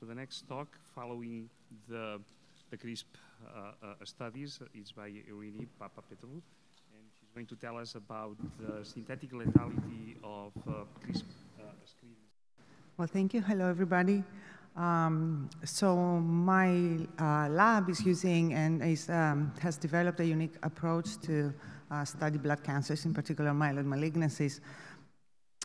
So the next talk following the, the CRISP uh, uh, studies is by Irini Papapetrou, and she's going to tell us about the synthetic lethality of uh, CRISP screens. Well, thank you. Hello, everybody. Um, so my uh, lab is using and is, um, has developed a unique approach to uh, study blood cancers, in particular myeloid malignancies,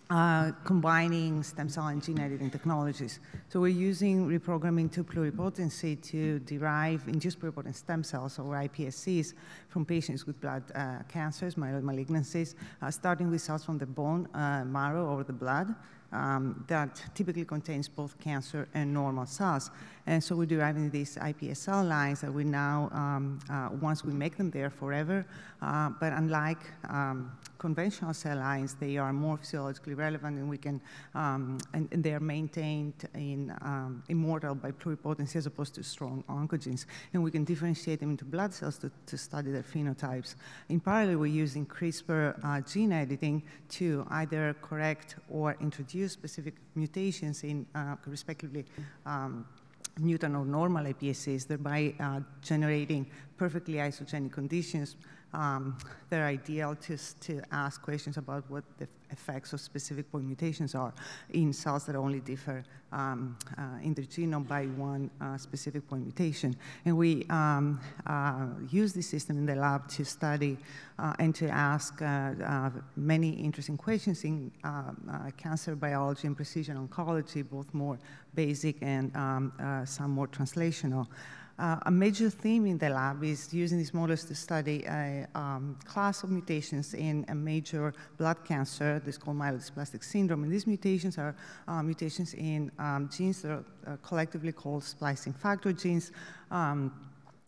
uh, combining stem cell and gene editing technologies. So we're using reprogramming to pluripotency to derive induced pluripotent stem cells, or iPSCs, from patients with blood uh, cancers, myeloid malignancies, uh, starting with cells from the bone uh, marrow or the blood, um, that typically contains both cancer and normal cells. And so we're deriving these iPSC lines that we now, um, uh, once we make them there forever, uh, but unlike um, conventional cell lines, they are more physiologically relevant and we can, um, and, and, they're maintained in um, immortal by pluripotency as opposed to strong oncogenes. And we can differentiate them into blood cells to, to study their phenotypes. In parallel, we're using CRISPR uh, gene editing to either correct or introduce specific mutations in, uh, respectively, um, mutant or normal iPSCs, thereby uh, generating perfectly isogenic conditions um, they're ideal to, to ask questions about what the effects of specific point mutations are in cells that only differ um, uh, in their genome by one uh, specific point mutation. And we um, uh, use this system in the lab to study uh, and to ask uh, uh, many interesting questions in cancer biology and precision oncology, both more basic and um, some more translational. Uh, a major theme in the lab is using these models to study a um, class of mutations in a major blood cancer, this called myelodysplastic syndrome. And these mutations are uh, mutations in um, genes that are uh, collectively called splicing factor genes. Um,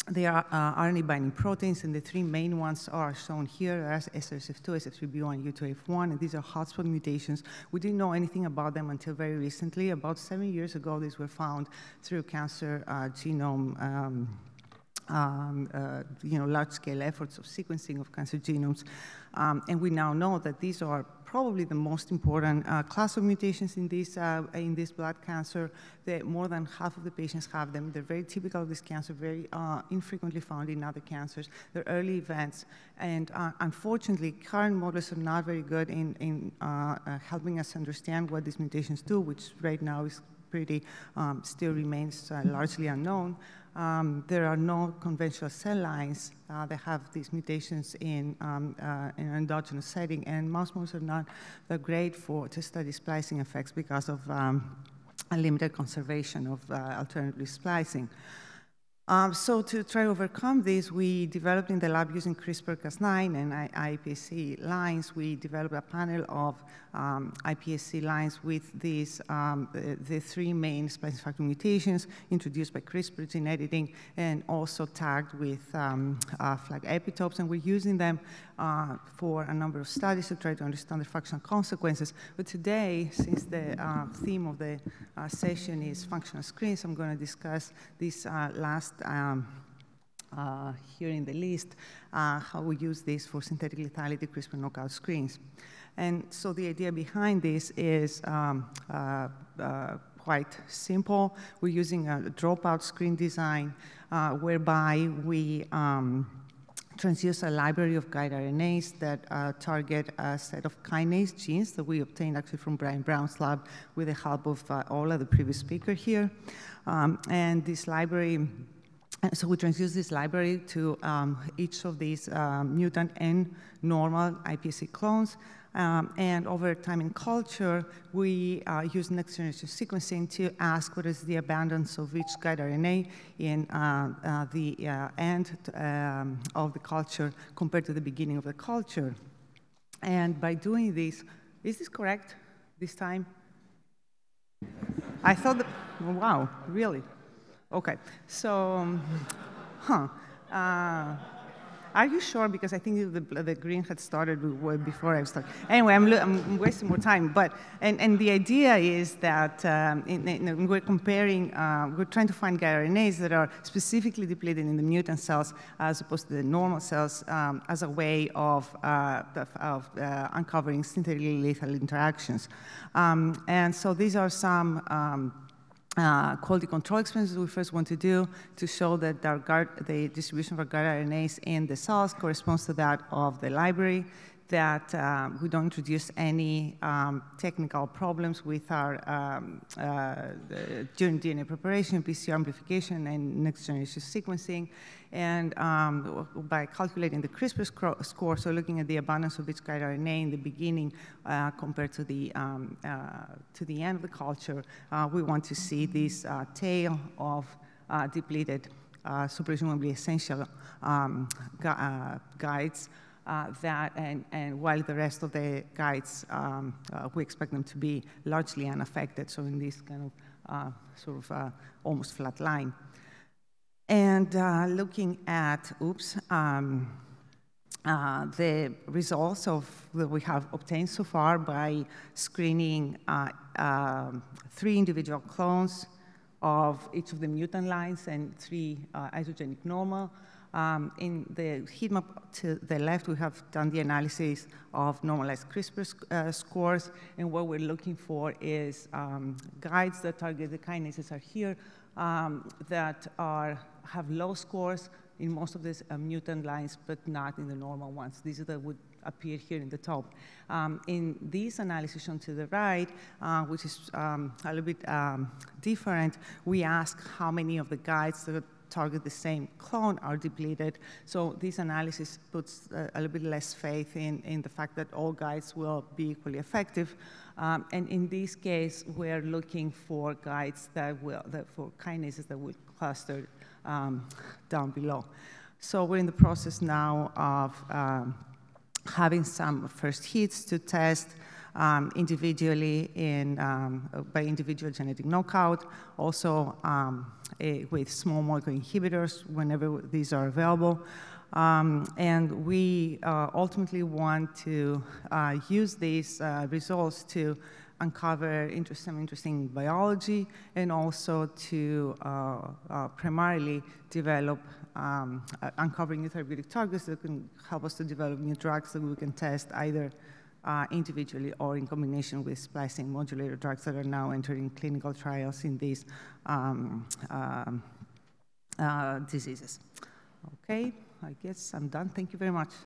they are uh, RNA binding proteins, and the three main ones are shown here as SRSF2, SF3B1, and U2F1, and these are hotspot mutations. We didn't know anything about them until very recently. About seven years ago, these were found through cancer uh, genome. Um, um, uh, you know, large-scale efforts of sequencing of cancer genomes. Um, and we now know that these are probably the most important uh, class of mutations in this, uh, in this blood cancer. That more than half of the patients have them. They're very typical of this cancer, very uh, infrequently found in other cancers. They're early events. And unfortunately, current models are not very good in, in helping us understand what these mutations do, which right now is pretty, um, still remains largely unknown. Um, there are no conventional cell lines uh, that have these mutations in, um, uh, an endogenous setting, and mouse models are not that great for to study splicing effects because of um, a limited conservation of uh, alternative splicing. Um, so to try to overcome this, we developed in the lab using CRISPR-Cas9 and iPSC lines, we developed a panel of um, iPSC lines with these, um, the, the, three main splicing factor mutations introduced by CRISPR gene editing and also tagged with um, uh, flag epitopes. And we're using them uh, for a number of studies to try to understand the functional consequences. But today, since the uh, theme of the uh, session is functional screens, I'm going to discuss this uh, last um, uh, here in the list, uh, how we use this for synthetic lethality CRISPR knockout screens. And so the idea behind this is um, uh, quite simple. We're using a dropout screen design whereby we um, transduce a library of guide RNAs that uh, target a set of kinase genes that we obtained actually from Brian Brown's lab with the help of uh, Ola, the previous speaker here. Um, and this library so we transduce this library to um, each of these um, mutant and normal iPSC clones um, and over time in culture, we uh, use next generation sequencing to ask what is the abundance of each guide RNA in uh, uh, the uh, end um, of the culture compared to the beginning of the culture. And by doing this, is this correct this time? I thought, that, wow, really? Okay, so, um, huh. Uh, are you sure? Because I think the, the green had started before I started. Anyway, I'm, I'm wasting more time. But and, and the idea is that um, in, in, we're comparing, uh, we're trying to find RNAs that are specifically depleted in the mutant cells as opposed to the normal cells um, as a way of, uh, of uh, uncovering synthetically lethal interactions. Um, and so these are some um, uh, quality control experiments we first want to do to show that guard, the distribution of our guide RNAs in the cells corresponds to that of the library that uh, we don't introduce any um, technical problems with our um, uh, DNA preparation, PCR amplification, and next generation sequencing. And um, by calculating the CRISPR score, so looking at the abundance of each guide RNA in the beginning uh, compared to the, um, uh, to the end of the culture, uh, we want to see this uh, tail of depleted, so presumably essential um, gu guides uh, that, and, and, while the rest of the guides, um, uh, we expect them to be largely unaffected, so in this kind of uh, sort of uh, almost flat line. And uh, looking at, oops, um, uh, the results of that we have obtained so far by screening um, three individual clones of each of the mutant lines and three isogenic normal, um, in the heat map to the left, we have done the analysis of normalized CRISPR uh, scores, and what we're looking for is um, guides that target the kinases are here um, that are have low scores in most of these uh, mutant lines, but not in the normal ones. These are that would appear here in the top. Um, in this analysis shown to the right, uh, which is um, a little bit um, different, we ask how many of the guides that target the same clone are depleted. So this analysis puts a, a little bit less faith in, in the fact that all guides will be equally effective. Um, and in this case, we're looking for guides that will, that for kinases that will cluster um, down below. So we're in the process now of um, having some first hits to test um, individually in, um, by individual genetic knockout, also um, a, with small molecule inhibitors whenever these are available. Um, and we uh, ultimately want to uh, use these uh, results to uncover some interesting biology and also to uh, uh, primarily develop, um, uh, uncover new therapeutic targets that can help us to develop new drugs that we can test either uh, individually or in combination with splicing modulator drugs that are now entering clinical trials in these um, um, uh, diseases. Okay, I guess I'm done. Thank you very much.